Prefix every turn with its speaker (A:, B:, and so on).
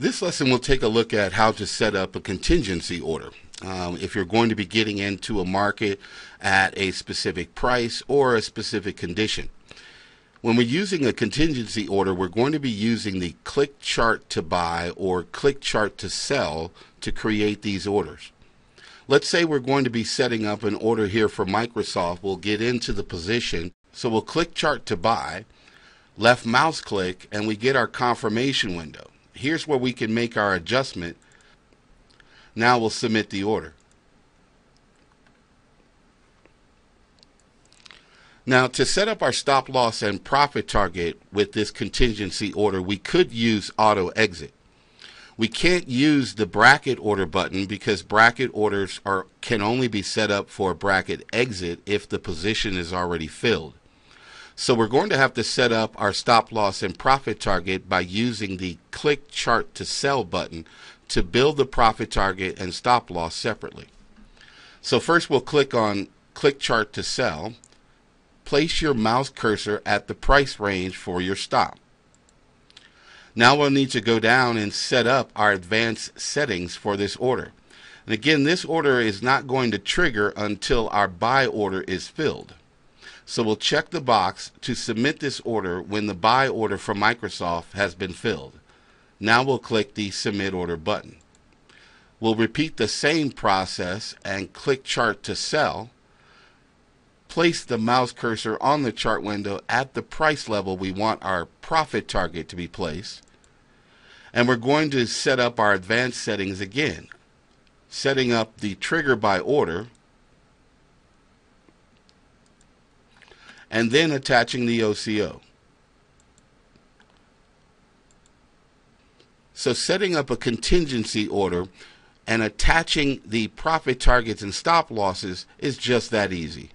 A: This lesson will take a look at how to set up a contingency order. Um, if you're going to be getting into a market at a specific price or a specific condition. When we're using a contingency order, we're going to be using the click chart to buy or click chart to sell to create these orders. Let's say we're going to be setting up an order here for Microsoft. We'll get into the position. So we'll click chart to buy, left mouse click, and we get our confirmation window here's where we can make our adjustment. Now we'll submit the order. Now, to set up our stop loss and profit target with this contingency order, we could use auto exit. We can't use the bracket order button because bracket orders are can only be set up for bracket exit if the position is already filled. So we're going to have to set up our stop loss and profit target by using the click chart to sell button to build the profit target and stop loss separately. So first we'll click on click chart to sell. Place your mouse cursor at the price range for your stop. Now we'll need to go down and set up our advanced settings for this order. And again, this order is not going to trigger until our buy order is filled. So we'll check the box to submit this order when the buy order from Microsoft has been filled. Now we'll click the submit order button. We'll repeat the same process and click chart to sell. Place the mouse cursor on the chart window at the price level we want our profit target to be placed. And we're going to set up our advanced settings again. Setting up the trigger buy order and then attaching the OCO. So setting up a contingency order and attaching the profit targets and stop losses is just that easy.